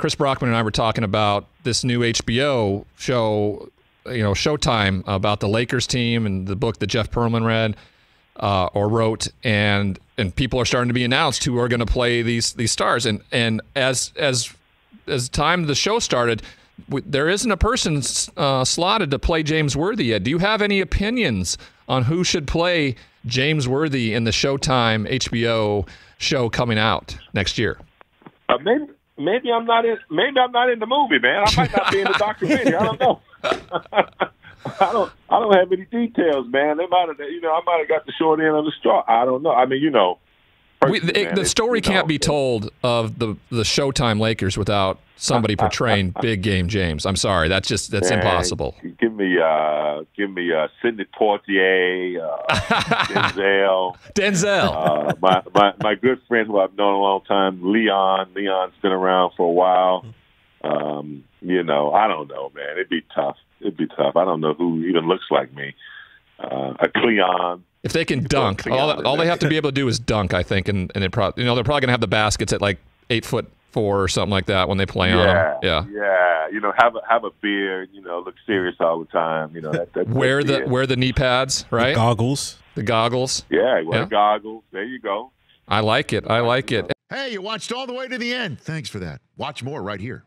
Chris Brockman and I were talking about this new HBO show, you know, Showtime about the Lakers team and the book that Jeff Pearlman read uh, or wrote, and and people are starting to be announced who are going to play these these stars. And and as as as time the show started, there isn't a person uh, slotted to play James Worthy yet. Do you have any opinions on who should play James Worthy in the Showtime HBO show coming out next year? Uh, maybe maybe I'm not in maybe I'm not in the movie, man. I might not be in the documentary. I don't know. I don't I don't have any details, man. They might have you know I might have got the short end of the straw. I don't know. I mean, you know, we, the, the story can't be told of the the Showtime Lakers without somebody portraying Big Game James. I'm sorry, that's just that's man, impossible. Give me uh, give me uh, Sidney Poitier, uh, Denzel, Denzel. Uh, my, my my good friend who I've known a long time, Leon. Leon's been around for a while. Um, you know, I don't know, man. It'd be tough. It'd be tough. I don't know who even looks like me. Uh, a Cleon. If they can dunk, all, all they have to be able to do is dunk. I think, and and it pro- you know they're probably gonna have the baskets at like eight foot four or something like that when they play yeah, on them. Yeah, yeah. You know, have a have a beard. You know, look serious all the time. You know, that, that, wear the wear the knee pads, right? The goggles. The goggles. Yeah, wear yeah. goggles. There you go. I like it. I like it. Hey, you watched all the way to the end. Thanks for that. Watch more right here.